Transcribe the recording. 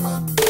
Música